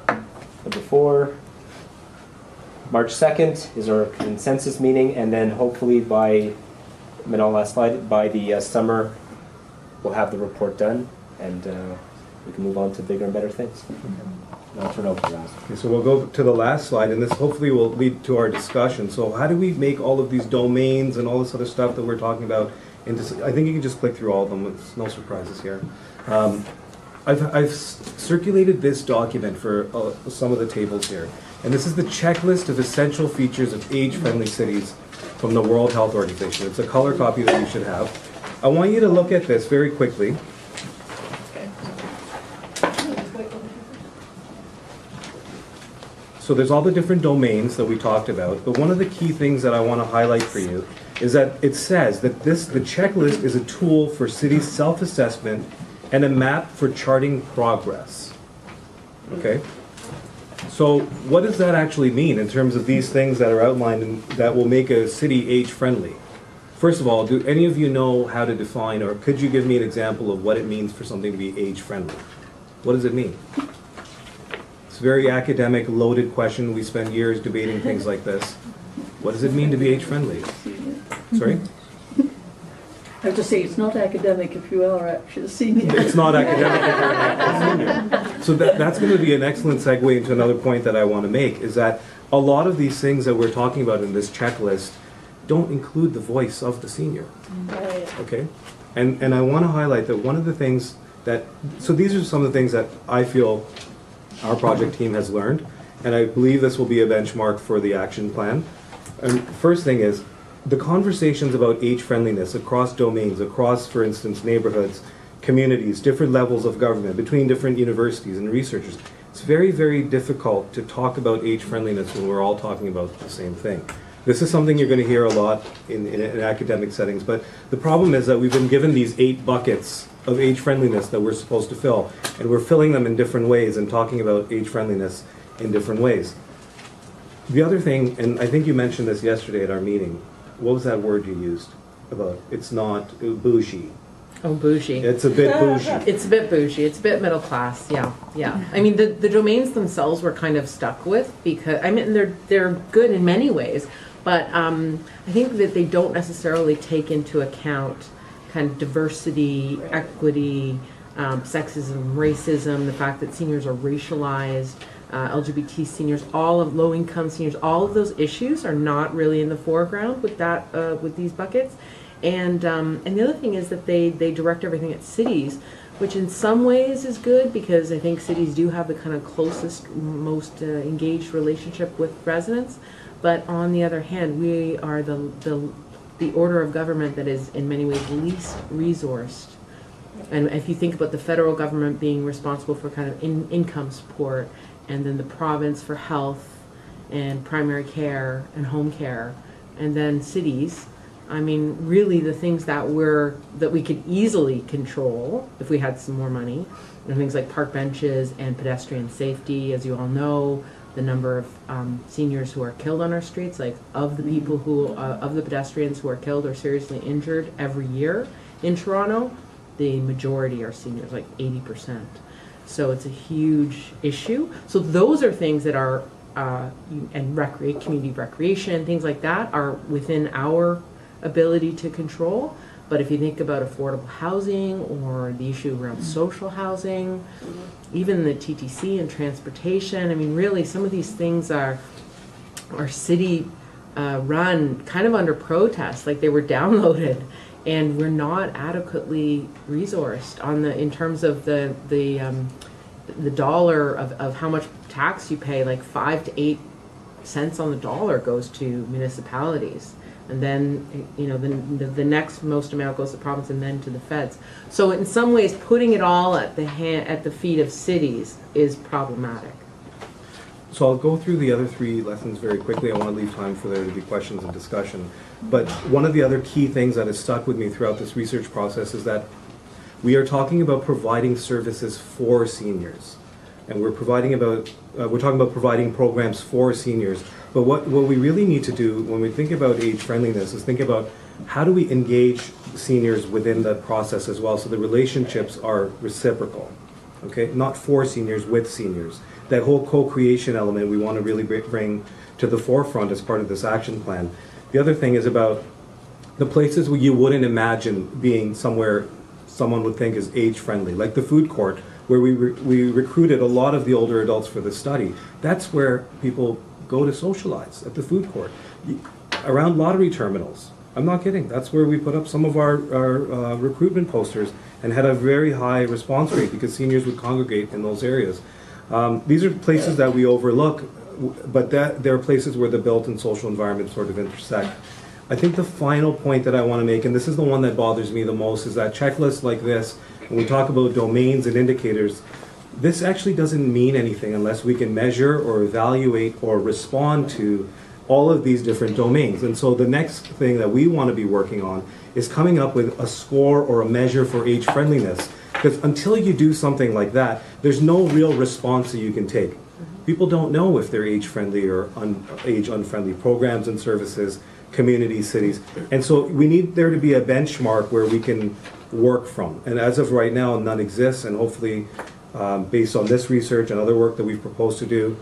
Number four, March 2nd is our consensus meeting, and then hopefully by, I mean, last slide, by the uh, summer, we'll have the report done, and uh, we can move on to bigger and better things. And Okay, so we'll go to the last slide, and this hopefully will lead to our discussion. So how do we make all of these domains and all this other stuff that we're talking about into, I think you can just click through all of them, it's no surprises here. Um, I've, I've circulated this document for uh, some of the tables here, and this is the checklist of essential features of age-friendly cities from the World Health Organization. It's a color copy that you should have. I want you to look at this very quickly. So there's all the different domains that we talked about, but one of the key things that I want to highlight for you is that it says that this, the checklist is a tool for city self-assessment and a map for charting progress. Okay? So what does that actually mean in terms of these things that are outlined and that will make a city age-friendly? First of all, do any of you know how to define, or could you give me an example of what it means for something to be age-friendly? What does it mean? It's a very academic, loaded question. We spend years debating things like this. What does it mean to be age-friendly? Sorry? I have to say, it's not academic if you are actually a senior. It's not academic. if you're active senior. So that, that's going to be an excellent segue into another point that I want to make, is that a lot of these things that we're talking about in this checklist don't include the voice of the senior. Okay? And, and I want to highlight that one of the things that, so these are some of the things that I feel our project team has learned, and I believe this will be a benchmark for the action plan. And first thing is, the conversations about age friendliness across domains, across, for instance, neighborhoods, communities, different levels of government, between different universities and researchers, it's very, very difficult to talk about age friendliness when we're all talking about the same thing. This is something you're going to hear a lot in, in, in academic settings, but the problem is that we've been given these eight buckets of age friendliness that we're supposed to fill, and we're filling them in different ways and talking about age friendliness in different ways. The other thing, and I think you mentioned this yesterday at our meeting, what was that word you used about it's not bougie? Oh, bougie. It's a bit bougie. It's a bit bougie. It's a bit middle class. Yeah, yeah. I mean, the, the domains themselves we're kind of stuck with because I mean they're they're good in many ways, but um, I think that they don't necessarily take into account kind of diversity, equity, um, sexism, racism, the fact that seniors are racialized. Uh, LGBT seniors, all of low-income seniors, all of those issues are not really in the foreground with that uh, with these buckets. And um, and the other thing is that they they direct everything at cities, which in some ways is good because I think cities do have the kind of closest, most uh, engaged relationship with residents. But on the other hand, we are the the the order of government that is in many ways least resourced. And if you think about the federal government being responsible for kind of in, income support, and then the province for health and primary care and home care, and then cities. I mean, really, the things that we're that we could easily control if we had some more money, are things like park benches and pedestrian safety. As you all know, the number of um, seniors who are killed on our streets, like of the people who uh, of the pedestrians who are killed or seriously injured every year in Toronto, the majority are seniors, like eighty percent. So it's a huge issue. So those are things that are, uh, and recreate, community recreation, things like that are within our ability to control. But if you think about affordable housing or the issue around social housing, even the TTC and transportation, I mean, really, some of these things are, are city uh, run kind of under protest, like they were downloaded, and we're not adequately resourced on the in terms of the the um, the dollar of, of how much tax you pay. Like five to eight cents on the dollar goes to municipalities, and then you know the, the the next most amount goes to the province, and then to the feds. So in some ways, putting it all at the hand, at the feet of cities is problematic. So I'll go through the other three lessons very quickly. I want to leave time for there to be questions and discussion. But one of the other key things that has stuck with me throughout this research process is that we are talking about providing services for seniors. And we're providing about, uh, we're talking about providing programs for seniors But what, what we really need to do when we think about age friendliness is think about how do we engage seniors within the process as well so the relationships are reciprocal, okay? Not for seniors, with seniors. That whole co-creation element we want to really bring to the forefront as part of this action plan. The other thing is about the places where you wouldn't imagine being somewhere someone would think is age friendly, like the food court, where we, re- we recruited a lot of the older adults for the study. That's where people go to socialize, at the food court, around lottery terminals. I'm not kidding, that's where we put up some of our, our uh, recruitment posters and had a very high response rate because seniors would congregate in those areas. Um, these are places that we overlook, but that, there are places where the built and social environment sort of intersect. I think the final point that I want to make, and this is the one that bothers me the most, is that checklists like this, when we talk about domains and indicators, this actually doesn't mean anything unless we can measure or evaluate or respond to all of these different domains. And so the next thing that we want to be working on is coming up with a score or a measure for age friendliness. Because until you do something like that, there's no real response that you can take. Mm-hmm. People don't know if they're age friendly or un, age unfriendly programs and services, communities, cities. And so we need there to be a benchmark where we can work from. And as of right now, none exists. And hopefully, um, based on this research and other work that we've proposed to do,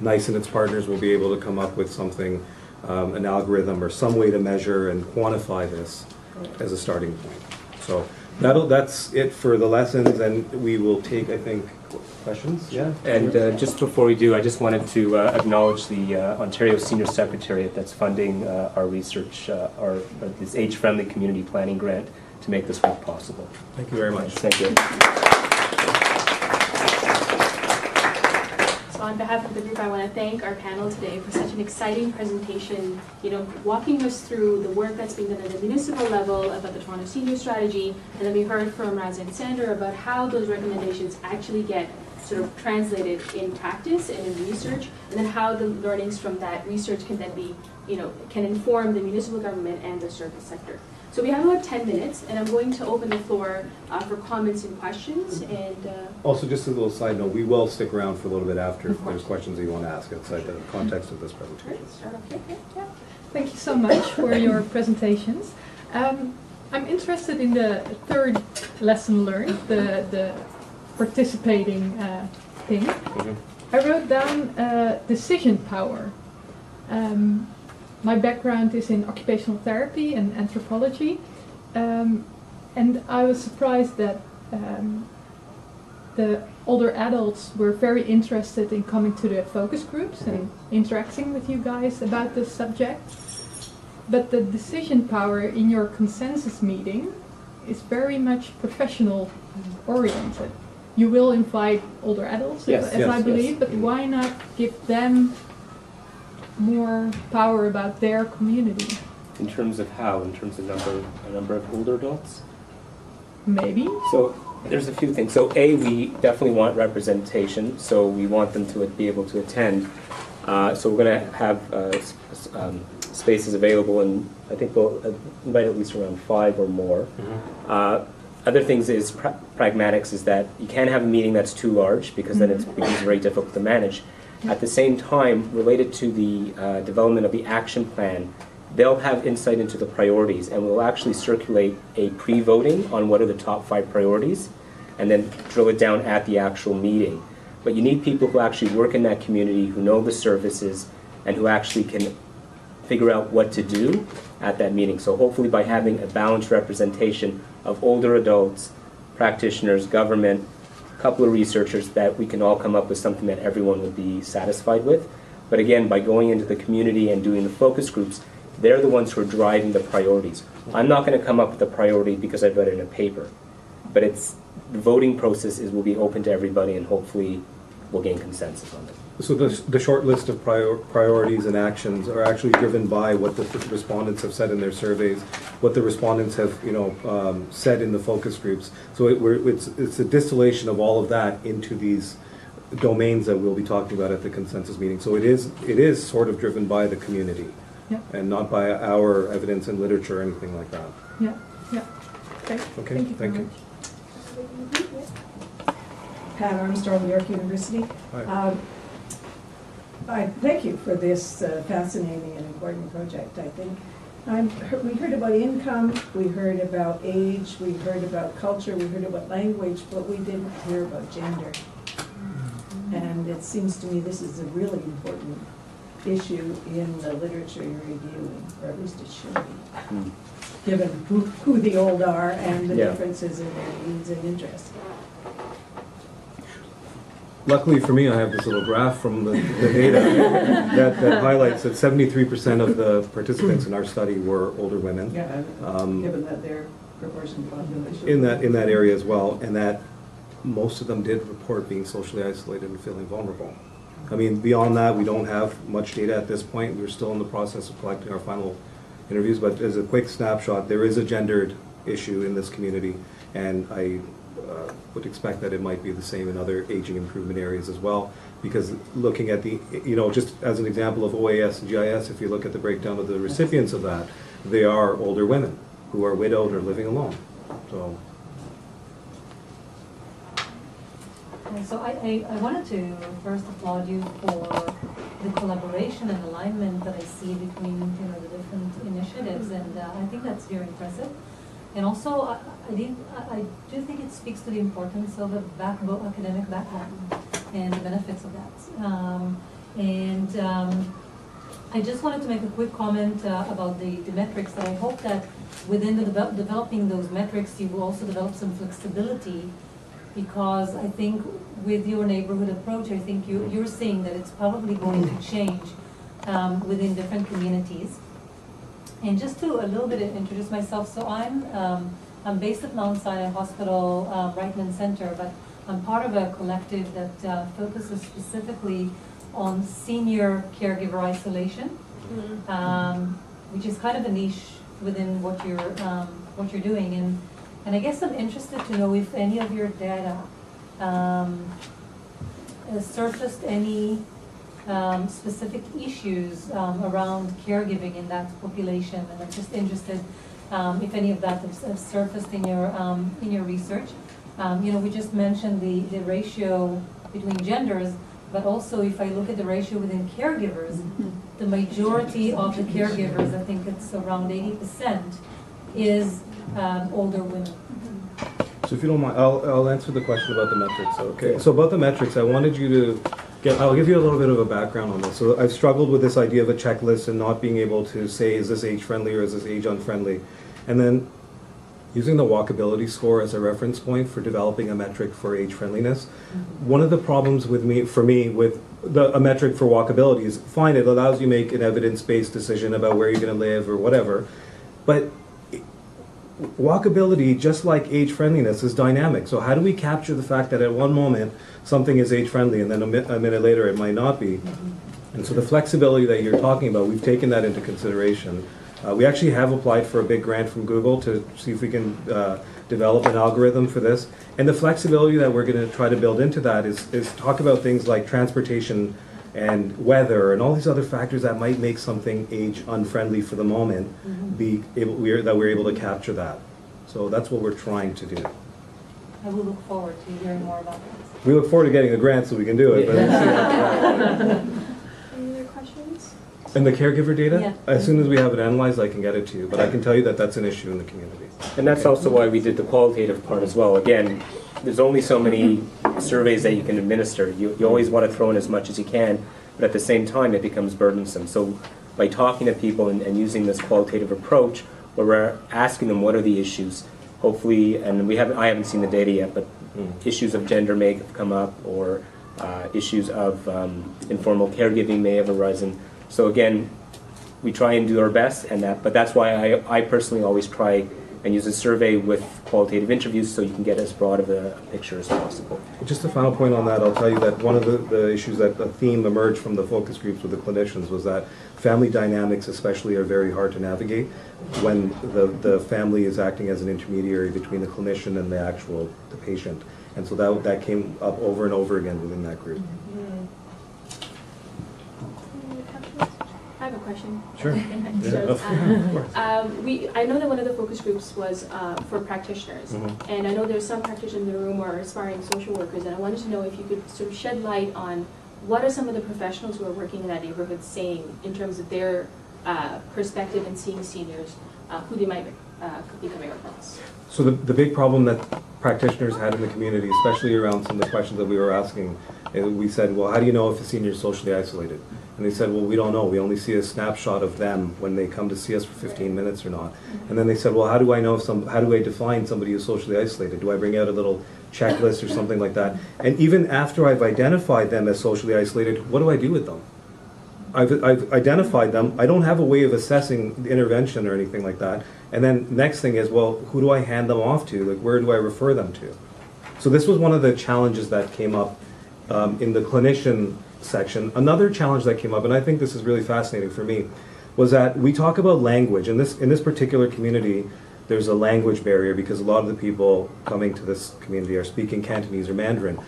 NICE and its partners will be able to come up with something, um, an algorithm or some way to measure and quantify this as a starting point. So that'll, that's it for the lessons, and we will take, I think, questions? Yeah? And uh, just before we do, I just wanted to uh, acknowledge the uh, Ontario Senior Secretariat that's funding uh, our research, uh, our, uh, this age-friendly community planning grant to make this work possible. Thank you very much. Thank you. On behalf of the group, I want to thank our panel today for such an exciting presentation, you know, walking us through the work that's being done at the municipal level about the Toronto Senior Strategy, and then we heard from Razan and Sander about how those recommendations actually get sort of translated in practice and in research, and then how the learnings from that research can then be, you know, can inform the municipal government and the service sector. So we have about 10 minutes, and I'm going to open the floor uh, for comments and questions, and uh, Also, just a little side note, we will stick around for a little bit after if there's questions that you want to ask outside the context of this presentation. start off here. Yeah. Thank you so much for your presentations. Um, I'm interested in the third lesson learned, the, the participating uh, thing. I wrote down uh, decision power. Um, my background is in occupational therapy and anthropology, um, and I was surprised that um, the older adults were very interested in coming to the focus groups and interacting with you guys about this subject. But the decision power in your consensus meeting is very much professional oriented. You will invite older adults, Yes, as, yes, I yes. believe, but why not give them more power about their community? In terms of how, in terms of number, a number of older adults? Maybe? So there's a few things. So A, we definitely want representation, so we want them to be able to attend. Uh, So we're going to have uh, s- s- um, spaces available, and I think we'll uh, invite at least around five or more. Uh, Other things is pra- pragmatics, is that you can't have a meeting that's too large, because then it becomes very difficult to manage. At the same time, related to the uh, development of the action plan, they'll have insight into the priorities, and we'll actually circulate a pre-voting on what are the top five priorities, and then drill it down at the actual meeting. But you need people who actually work in that community, who know the services, and who actually can figure out what to do at that meeting. So hopefully by having a balanced representation of older adults, practitioners, government, couple of researchers, that we can all come up with something that everyone would be satisfied with. But again, by going into the community and doing the focus groups, they're the ones who are driving the priorities. I'm not going to come up with a priority because I've read it in a paper, but it's, the voting process is, will be open to everybody and hopefully we'll gain consensus on it. So the, the short list of prior, priorities and actions are actually driven by what the respondents have said in their surveys, what the respondents have, you know, um, said in the focus groups. So it, we're, it's, it's a distillation of all of that into these domains that we'll be talking about at the consensus meeting. So it is, it is sort of driven by the community Yeah. and not by our evidence and literature or anything like that. Yeah, yeah. Okay, Okay, thank you thank you. Pat Armstrong, York University. Hi. Um, I thank you for this uh, fascinating and important project, I think. I'm, we heard about income, we heard about age, we heard about culture, we heard about language, but we didn't hear about gender. And it seems to me this is a really important issue in the literature you're reviewing, or at least it should be, given who, who the old are and the Yeah. differences in their needs and interests. Luckily for me, I have this little graph from the, the data that, that highlights that seventy-three percent of the participants in our study were older women. Yeah, Um, given that their proportion of population. in that, in that area as well, and that most of them did report being socially isolated and feeling vulnerable. I mean, beyond that, we don't have much data at this point. We're still in the process of collecting our final interviews, but as a quick snapshot, there is a gendered issue in this community, and I uh, would expect that it might be the same in other aging improvement areas as well, because looking at the, you know, just as an example of OAS and GIS, if you look at the breakdown of the recipients of that, they are older women who are widowed or living alone, so. And so I, I, I wanted to first applaud you for the collaboration and alignment that I see between, you know, the different initiatives, and uh, I think that's very impressive. And also, I, I I, do think it speaks to the importance of a backbone, academic backbone, and the benefits of that. Um, and, um, I just wanted to make a quick comment uh, about the, the metrics, I hope that within the develop, developing those metrics, you will also develop some flexibility because I think with your neighborhood approach, I think you, you're seeing that it's probably going to change um, within different communities. And just to a little bit introduce myself, so I'm, um, I'm based at Mount Sinai Hospital, uh, Reitman Center, but I'm part of a collective that uh, focuses specifically on senior caregiver isolation, um, which is kind of a niche within what you're, um, what you're doing. And, and I guess I'm interested to know if any of your data um, has surfaced any um, specific issues um, around caregiving in that population. And I'm just interested um, if any of that has surfaced in your, um, in your research. Um, You know, we just mentioned the, the ratio between genders, but also if I look at the ratio within caregivers, the majority of the caregivers, I think it's around eighty percent, is um, older women. So if you don't mind, I'll, I'll answer the question about the metrics, okay? So about the metrics, I wanted you to get, I'll give you a little bit of a background on this. So I've struggled with this idea of a checklist and not being able to say, is this age friendly or is this age unfriendly? And then using the walkability score as a reference point for developing a metric for age friendliness. Mm-hmm. One of the problems with me, for me, with the, a metric for walkability is, fine, it allows you make an evidence-based decision about where you're gonna live or whatever, but walkability, just like age friendliness, is dynamic. So how do we capture the fact that at one moment something is age friendly and then a, mi- a minute later it might not be? And so the flexibility that you're talking about, we've taken that into consideration. Uh, we actually have applied for a big grant from Google to see if we can uh, develop an algorithm for this. And the flexibility that we're going to try to build into that is, is talk about things like transportation and weather and all these other factors that might make something age unfriendly for the moment mm-hmm. be able, we're, that we're able to capture that. So that's what we're trying to do. I will look forward to hearing more about that. We look forward to getting a grant so we can do it. But Any other questions? and the caregiver data, Yeah. as soon as we have it analyzed, I can get it to you. But I can tell you that that's an issue in the community. And that's also why we did the qualitative part as well. Again, there's only so many surveys that you can administer. You, you always want to throw in as much as you can, but at the same time, it becomes burdensome. So by talking to people and, and using this qualitative approach, where we're asking them what are the issues, hopefully, and we haven't, I haven't seen the data yet, but issues of gender may have come up, or uh, issues of um, informal caregiving may have arisen. So again, we try and do our best, and that, but that's why I, I personally always try and use a survey with qualitative interviews so you can get as broad of a picture as possible. Just a final point on that, I'll tell you that one of the, the issues that a theme emerged from the focus groups with the clinicians was that family dynamics especially are very hard to navigate when the, the family is acting as an intermediary between the clinician and the actual, the patient. And so that, that came up over and over again within that group. Any other questions? I have a question. Sure. So, um. Um, we, I know that one of the focus groups was uh, for practitioners, Mhm. and I know there's some practitioners in the room who are aspiring social workers, and I wanted to know if you could sort of shed light on what are some of the professionals who are working in that neighborhood saying in terms of their uh, perspective in seeing seniors, uh, who they might uh, be coming across? So the, the big problem that practitioners had in the community, especially around some of the questions that we were asking, and we said, well, how do you know if a senior is socially isolated? And they said, well, we don't know. We only see a snapshot of them when they come to see us for 15 minutes or not. And then they said, well, how do I know if some, how do I define somebody who's socially isolated? Do I bring out a little checklist or something like that? And even after I've identified them as socially isolated, what do I do with them? I've, I've identified them, I don't have a way of assessing the intervention or anything like that. And then next thing is, well, who do I hand them off to? Like, where do I refer them to? So this was one of the challenges that came up um, in the clinician section. Another challenge that came up, and I think this is really fascinating for me, was that we talk about language. In this, in this particular community, there's a language barrier because a lot of the people coming to this community are speaking Cantonese or Mandarin.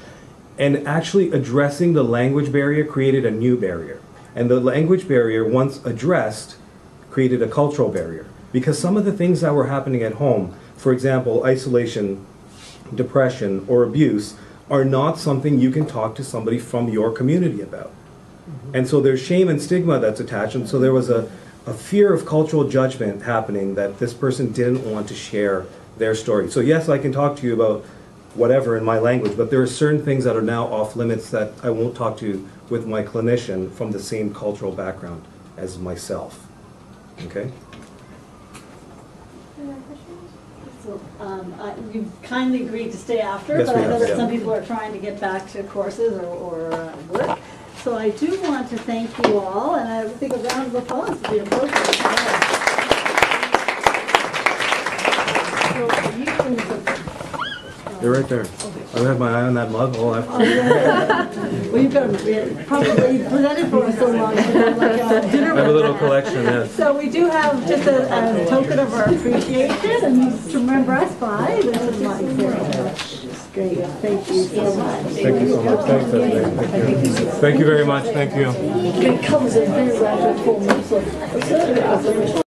And actually addressing the language barrier created a new barrier. And the language barrier, once addressed, created a cultural barrier. Because some of the things that were happening at home, for example, isolation, depression, or abuse, are not something you can talk to somebody from your community about. Mm-hmm. And so there's shame and stigma that's attached, and so there was a, a fear of cultural judgment happening that this person didn't want to share their story. So yes, I can talk to you about whatever in my language, but there are certain things that are now off limits that I won't talk to with my clinician from the same cultural background as myself. Okay? So, um, I- You've kindly agreed to stay after, Yes, but we I know have, that yeah. some people are trying to get back to courses or- or uh, work. So I do want to thank you all, and I think a round of applause would be appropriate. So you- You're right there. I had my eye on that mug all Oh, afternoon. yeah. Well, you've got, to probably presented for us so long, like a dinner. I have a little collection, yes. So we do have just a, a token of our appreciation and to remember us by, this is my Great, thank you so much. Thank you so much. Thanks. Thank you. Thank you very much. Thank you. It comes in very rapid form.